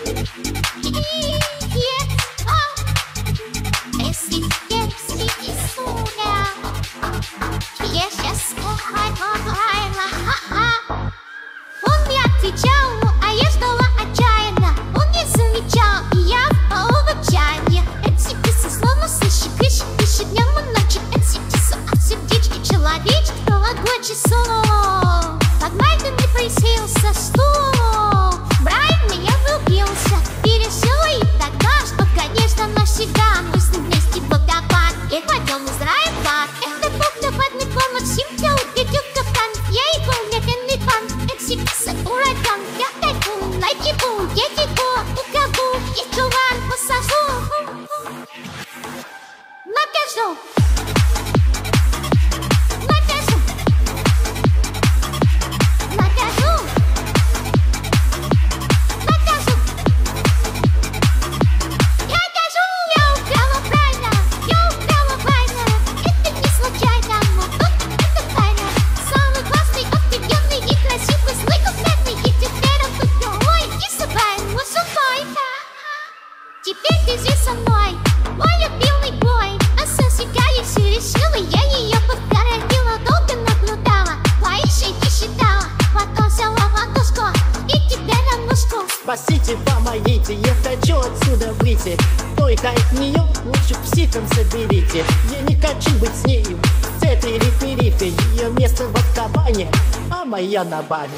Yes. Oh. тайфун, найдибу, едику У Теперь здесь со мной. Мой любимый бой. А сосекаясь и решила Я ее подкоротила Долго наблюдала Твои шейки считала. Потом взяла ладошку И тебе на мушку Спасите, помогите, я хочу отсюда выйти. Только от нее лучше психом соберите. Я не хочу быть с нею, с этой реферифой. Ее место в Азкабане, а моя на бане